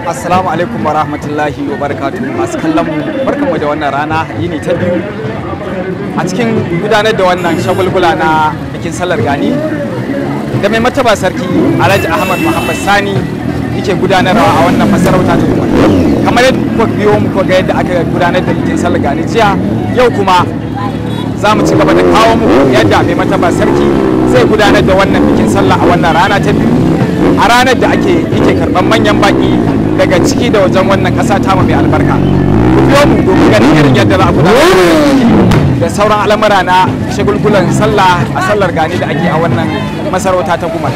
Assalamu alaikum wa rahmatullahi wa barakatuhu masu kallon mu barkanmu da wannan rana yini ta biyu. A cikin gudanar da wannan shagulgula na bikin sallar gani da mai mataba sarki Alhaji Ahmad Muhammad Sani yake gudanarwa a wannan masarauta ta kuma kamar yadda kuka biyo mu ga yadda aka gudanar da bikin sallar gani jiya yau kuma za mu ci gaba da kawo muku yadda mai mataba sarki zai gudanar da wannan bikin sallah a wannan rana ta biyu. A ranar da ake yake karɓan manyan baki daga ciki da wajen wannan kasa ta mai albarka. Ku biyo mu domin ganin irin yadda za a gudanar da sauran al'amura na shagulgulan sallah a sallar gani da ake a wannan masarauta ta gumal.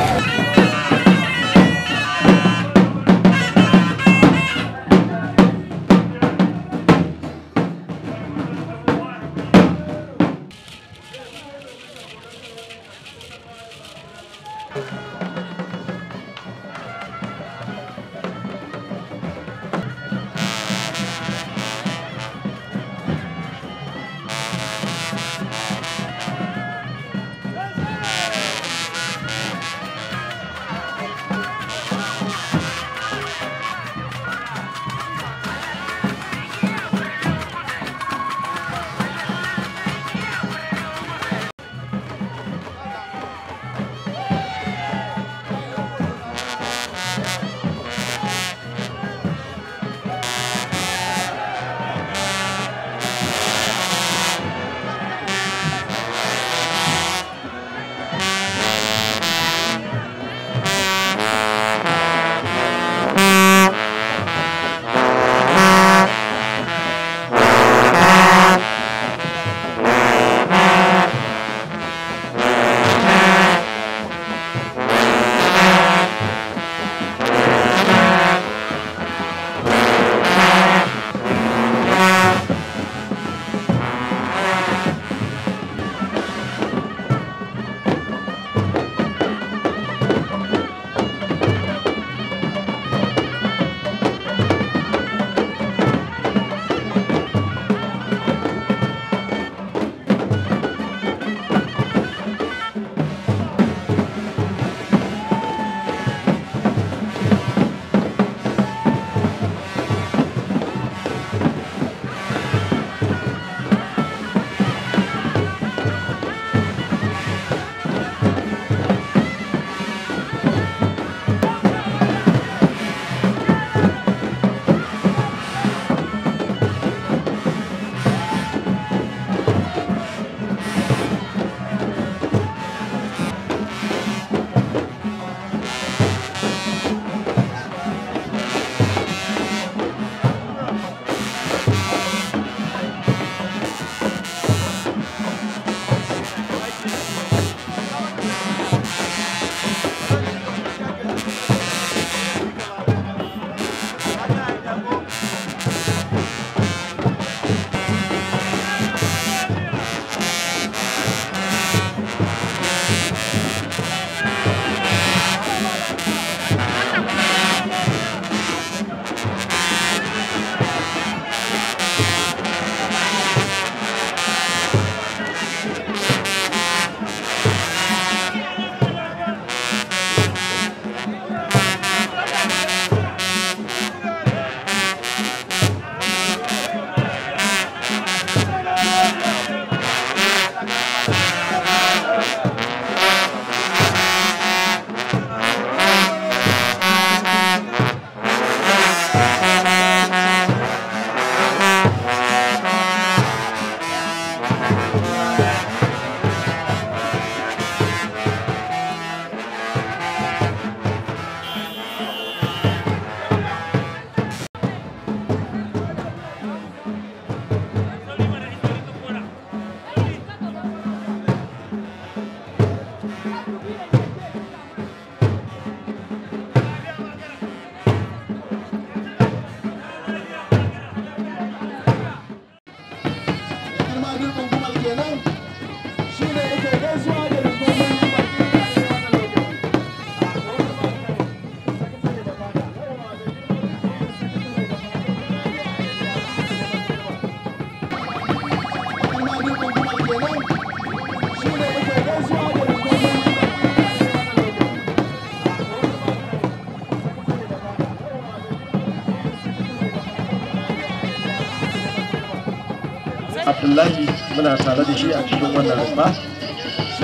Abdullahi muna tare da shi a cikin wannan rumfa.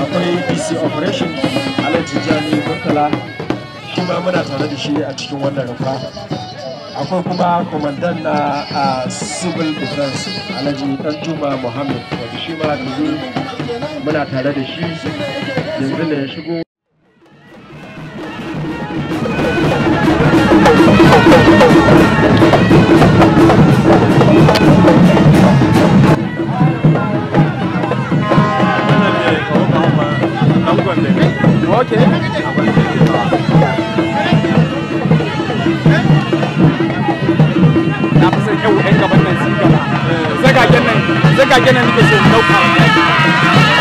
Akwai dc operation alhaji jani murtala shi ma muna tare da shi a cikin wannan rumfa. Akwai kuma kwamandan na a civil defense alhaji danjuma muhammad wanda shi ma yanzu muna tare da shi yanzu ne ya shigo. Okay. Na fi son yau ɗan gaban nan sun gaba. Zagagen nan, zagagen nan nake so in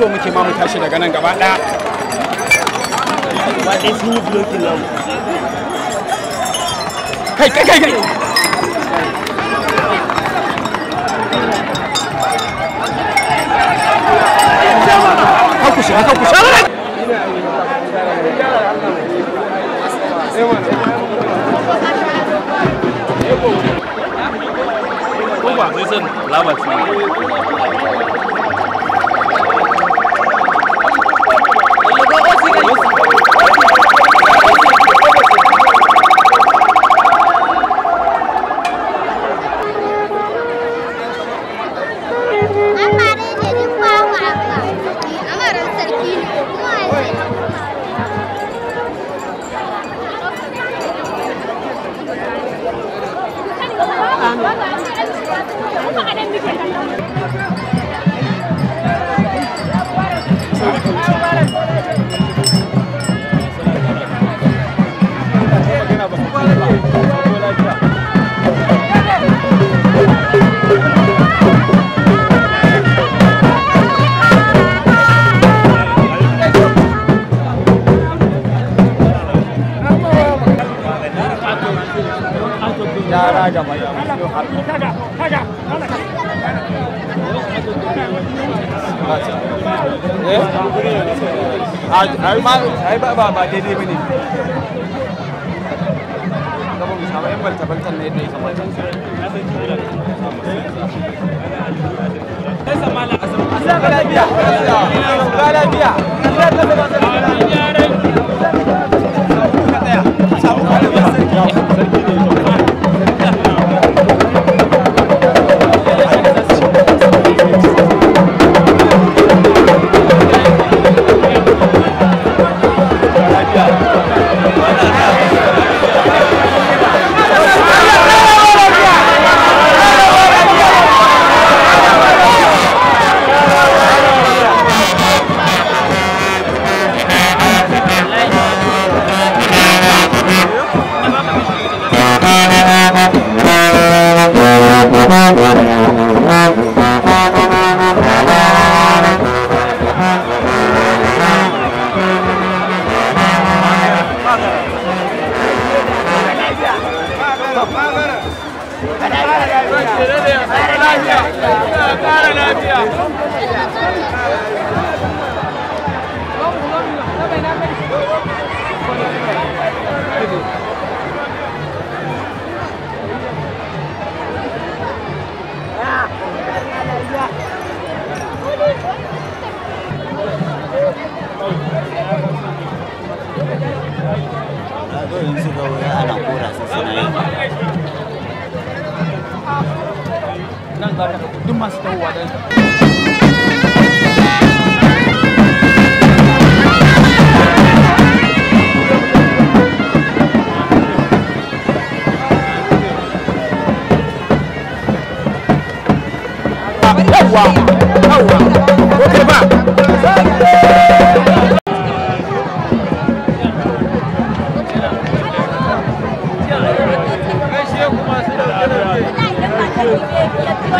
so muke ma mu tashi daga nan gaba ɗaya Ba ɗaya sun yi blocking namu. kai kai kai kai ku shiga, ku shiga. Ko ba sai san lalace. Baba did even if nan za ka ɗauko duk masu tawowa don Wow. Oh, wow. Okay, bye.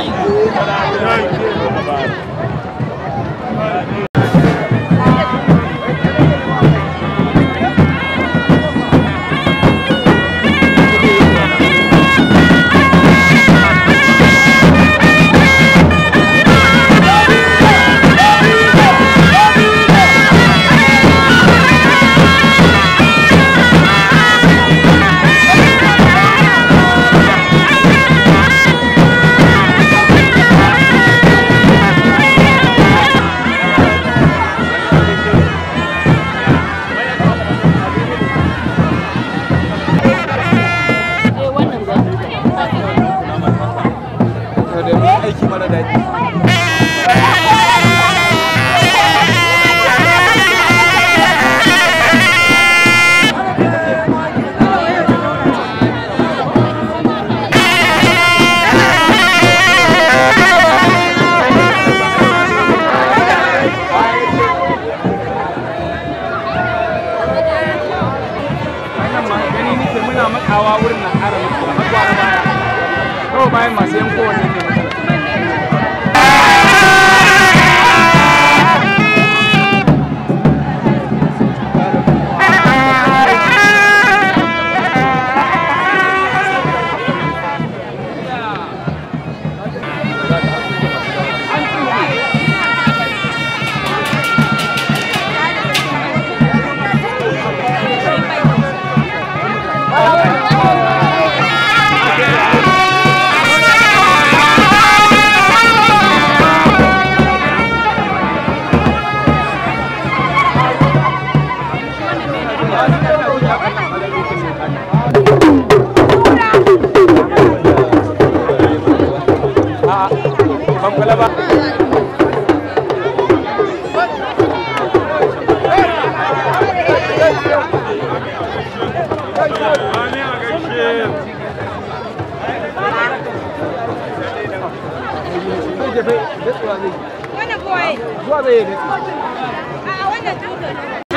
はい。Buena boy. Suave. Ah, buena.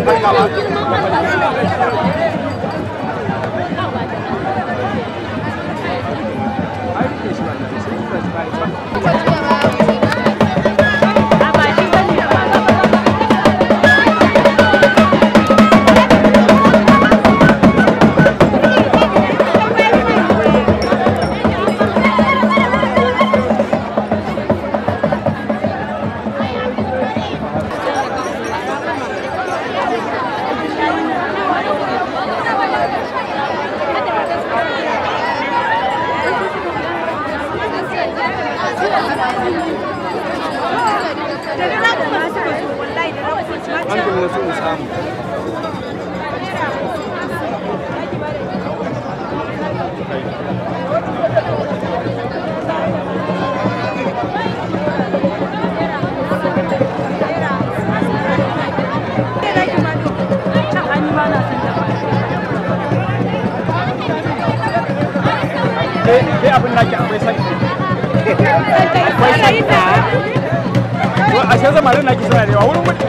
vai pra. ashe zamanin naki suna da yawa. Wurin mutum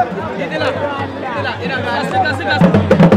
Dítela, dítela, dítela, dítela, dítela,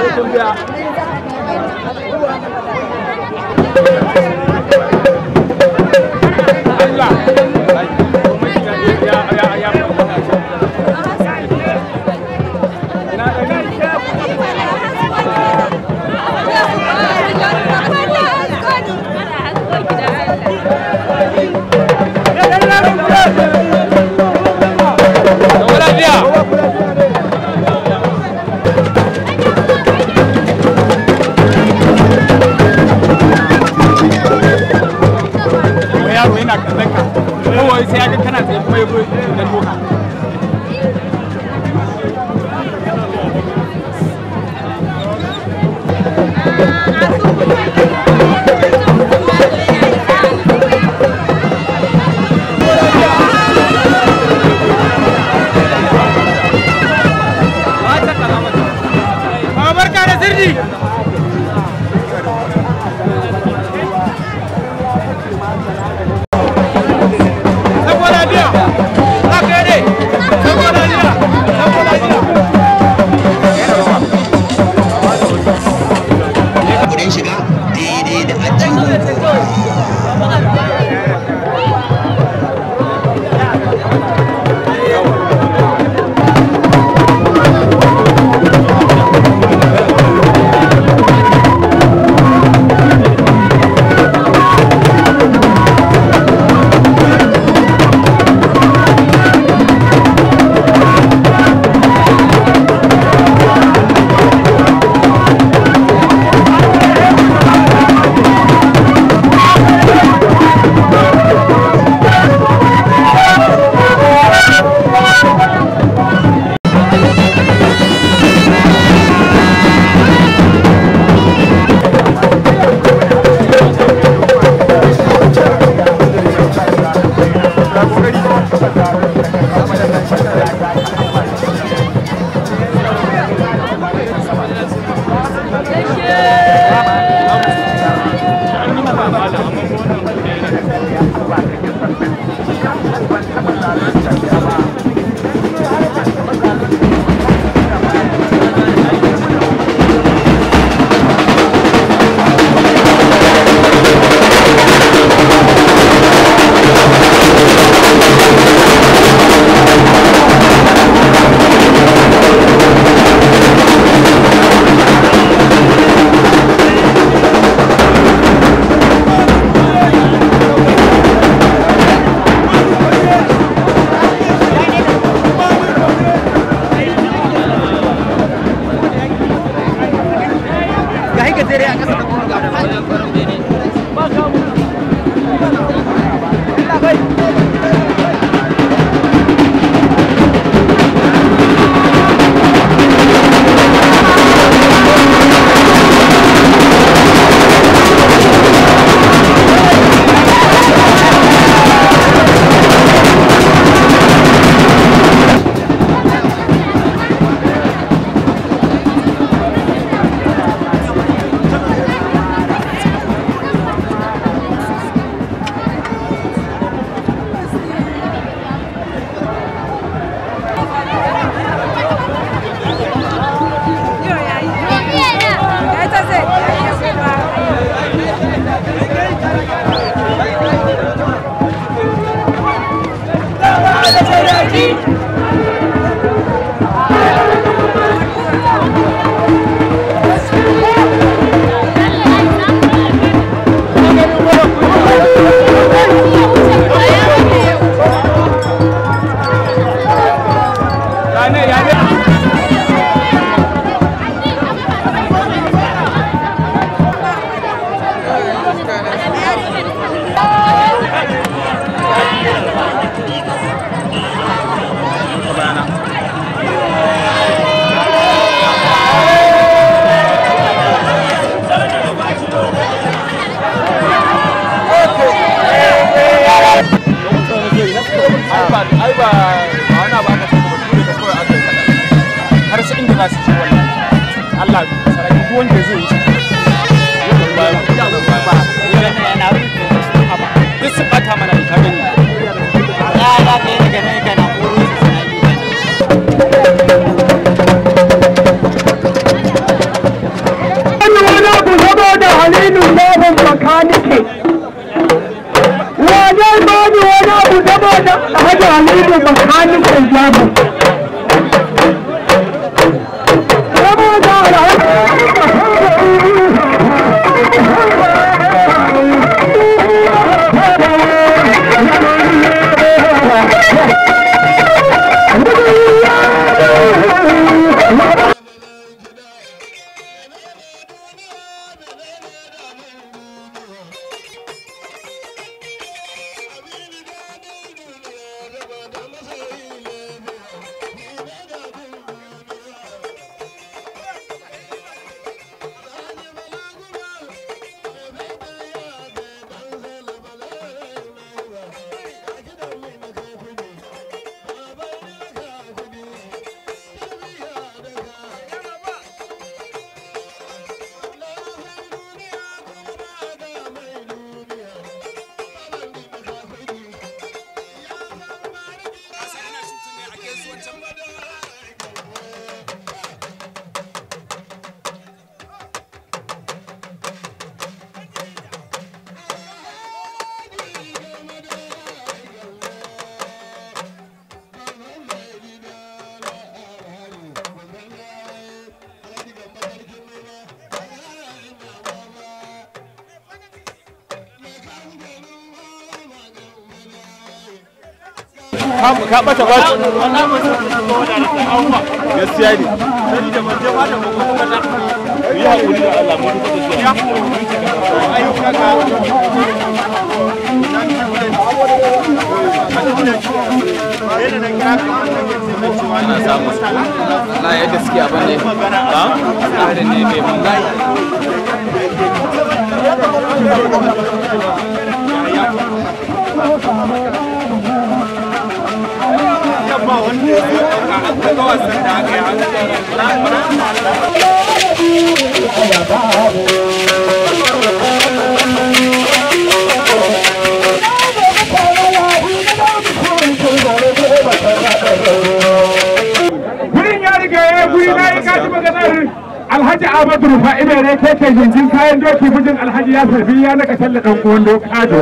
fito ba, babban makanike wajen bani wani abu saboda hajji halilun makanike jabu saboda ka bata ba gaskiya ne. Yi haƙuri da Allah mun kuka zuwa ana samu. Na yadda suke abin ne ba tsarin ne mai mun Gurin ya yi kaji maganar Alhaji Ahmadu Rufa'i ne keke jinjin kayan doki mijin Alhaji ya sarfi ya naka talla dan uwan dokado.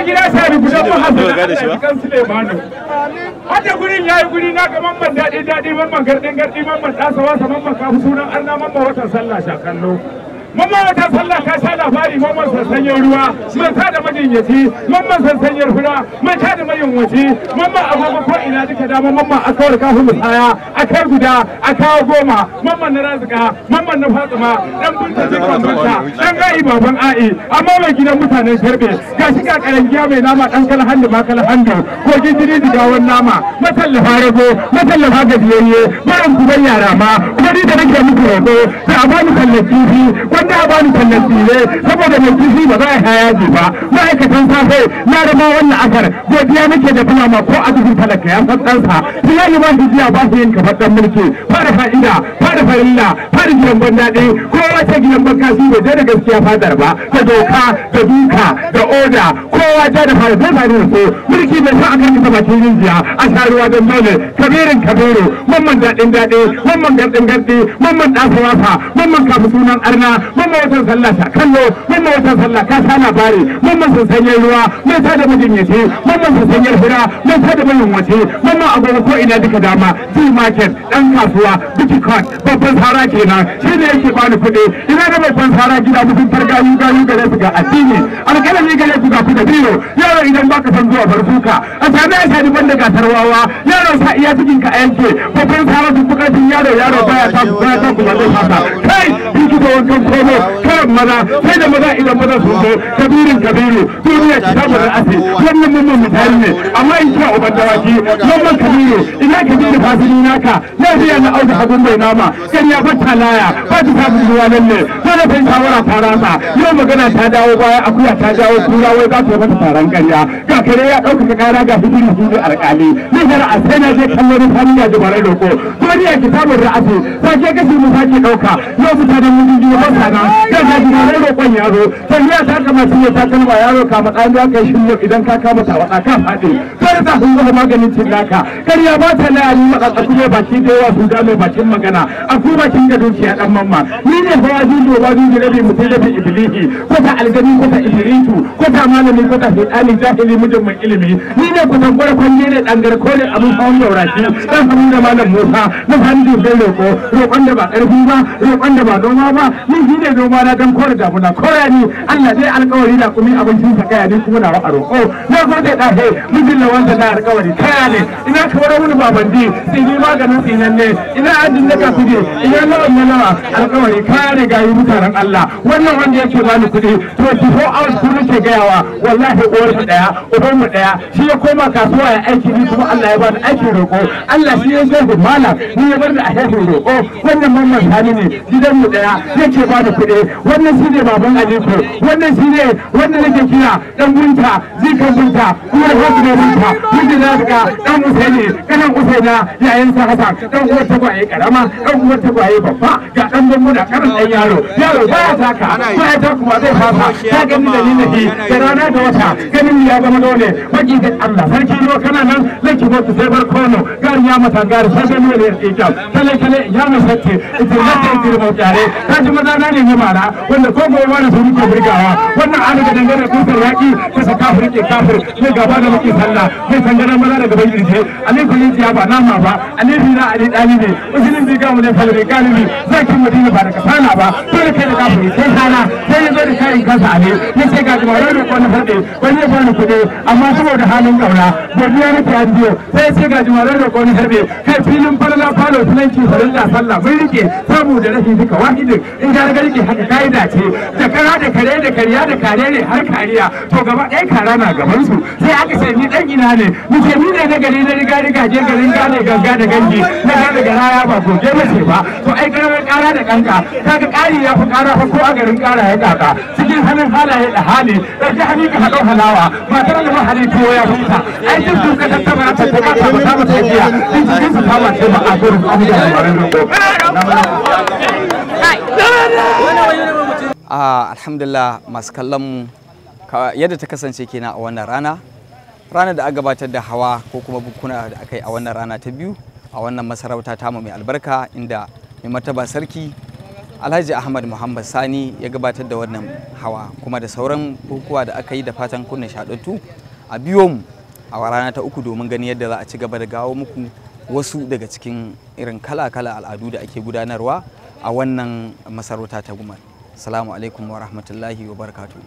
Kai gida sari gudan mahasa da kan Sulemanu. Wanda gurin ya yi guri na ga mamman daɗi daɗi mamman garɗin garɗi mamman ɗasa wasa mamman kafu sunan arna mamman watan sallah shakallo. Mamman wata sallah ka sha labari mamman sansanyen ruwa man sa da majinyaci mamman sansanyar fura man sha da mayunwaci mamman agogo ko ina duka dama mamman a kawar kafin musaya a kai guda a kawo goma mamman na razika mamman na fatsima dan bunta jikin bunta dan ga'i baban a'i amma mai gidan mutanen sharbe ga shi ga karangiya mai nama dan kala hannu ma kala hannu ko gindiri jigawan nama matallafa rago matallafa gajiyayye barin kuban yara ma kuma ni da nake muku roƙo sai a bani kallon kifi wanda a bani kallon tsire saboda mai kifi ba za a hayaji ba. Ma'aikatan safe na rama wannan akar godiya nake da kuma ma ko a dukkan talaka ya san ɗansa. Filani ba shi jiya ba su yin kamar ɗan mulki. Fara fa'ida fara farilla fara gidan bandaɗe. Kowa ta gidan bankashi bai je da gaskiya fadar ba. Da doka da duka da oda kowa ta da fara zai fara so mulki bai sa akan kasa bakin rijiya. A sha ruwa don dole. Kabirin kabiru mamman daɗin daɗe mamman garɗin garɗi mamman ɗasa wasa mamman kafin sunan arna mamman watan sallah ta kallo mamman watan sallah ka sha labari. Mamman sansanyar ruwa mai sa da mijin ya ce. Mamman sansanyar fira mai sa da bayin wace. Mamman agogo ko ina duka dama. G market ɗan kasuwa bitcoin babban sara kenan. Shi ne yake bani kuɗi. Ina da babban sara gida mutum fargayu gayu gare su ga addini. Alƙalami gare su ga ku da biyo yaro idan baka san zuwa farfuka a sami a shani banda gasar wawa. Yaro sa iya cikin ka yanke. Babban sara su bukatun yaro yaro baya ta baya ta kuma zai fasa. Kai biki da wankan komo karan maza sai da maza idan maza sun zo kabirin kabiru duniya ta samu da asi. Wannan mamman misali ne amma in kira uban dawaki mamman kabiru ina kabiru fasili naka? Lafiya na auda hagun mai nama. Gariya bata laya ba ta samun ruwa lalle. Dole sai shawara ta rasa. Yau magana ta dawo baya akuya ta dawo kura wai za ta yi mata taron ƙarya. Ga kare ya ɗaukaka ƙara ga hijiri ne alƙali. Ni shari'a sai na je kallon rufani ya jibare roƙo duniya kitabun ra'asi. Sake gashi mu sake ɗauka. Yau mutanen mun ji ba sa nan. Yau ga jibare roƙon ya zo. Tafiya ta kama shi ne ta kalma yaro ka matsa ya kai shi idan ka kama ta wata ka faɗi. Dole ta sun zama maganin cillaka ƙarya ba ta na yi matsatsaku ne baki da yawa su da mai bakin magana. A ku bakin ga dukiya dan mamma. Ni ne fa wajin ba dun rabi mutum rabi ko ta aljani ko ta ibritu ko ta malami ko ta fitani jahili mijin mai ilimi. Ni ne ku tambara kwanje ne dan garko ne abun hawan yauraki dan hamu da malam Musa na handu sai roko roƙon da ba ƙarfi ba roƙon da ba noma ba. Ni shi ne noma na dan kore damuna kore ni. Allah dai alƙawari da kuma abincin sa kaya ni kuma na ra'a roƙo. Na gode da he mijin lawan da alƙawari kaya ne. Ina kawar wani babandi sai ni maganin tsinan ne. Ina ajin da ka fide ina lawan na nawa? Alƙawari kaya ne ga yi mutanen Allah. Wannan wanda yake bani kuɗi 24 hours ku nake gayawa. Wallahi uwar mu ɗaya uban mu ɗaya shi ya koma kasuwa ya aiki ni kuma Allah ya bani aikin roƙo. Allah shi ya zai malam ni ya bar da a haifin roƙo. Wannan mamman sani ne gidan mu ɗaya yake bani kuɗi. Wannan shi ne baban Aliko. Wannan shi ne wanda nake kira dan bunta zikan bunta kuma da wasu ne bunta miji na dan Usaini kanan Usaina yayin sa Hassan. Dan uwar tagwaye karama dan uwar tagwaye babba ga dan bambu da karin dan yaro. Yaro baya taka. Baya taka kuma zai fasa ta gani da ni nahi da rana da wata ganin ya zama dole. Baki da Allah. Sarki no kana nan. Laki mutu sai bar kono gari ya mata gari. Sai gani ne ya tsika kale kale ya masace ita na ta yi mu tare ta ji maza na ne mara wanda ko gobe wani su riƙe burgawa. Wannan an ga dangane kusur yaki ta sa kafir ke kafir. Mai gaba da muke sallah mai sangana maza daga ban irje ali ko yin ba nama ba. Ali bi na ali dali ne usulin bi ga mu ne falbe galibi. Zaki madina ba da kasala ba. Dole kai da kafiri sai kana sai ya zo da kayan kansa ali ya ce ga jama'a da kwani fade wani ya bani kuɗi amma saboda halin gauna godiya nake an biyo. Sai ya ce ga jama'a da kai filin falala falo filanci farilla sallah riƙe saboda rashin duka in ga ga riƙe haka ce da kara da da kariya da ne har kariya. To gaba kara na gaban sai aka ce ni dan ina ne? Ne na gari na riga riga je garin gane ganga da gangi. Na gane gara ya ba goge mace ba. To ai karamar kara da kanka kaga kari ya fi kara fa ko a garin kara ya kaka cikin hannun halaye da hali ɗauki hannu ka haɗo halawa. Matar da mahali tuwo ya huta. Ai duk su ka tattaba ta ta ba ta ba ta ba ta biya duk cikin su kama ce ba a gurin abubuwan barin roƙo Ah, alhamdulillah masu kallon mu yadda ta kasance kenan a wannan rana. Ranar da aka gabatar da hawa ko kuma bukuna da aka yi a wannan rana ta biyu a wannan masarauta tamu mai albarka inda mai martaba sarki alhaji ahmad muhammad sani ya gabatar da wannan hawa kuma da sauran bukukuwa da aka yi da fatan kunna shaɗattu a biyo mu a rana ta uku domin gani yadda za a ci gaba da gawo muku wasu daga cikin irin kala-kala al'adu da ake gudanarwa a wannan masarauta ta gumar salamu alaikum wa rahmatullahi wa barakatuh.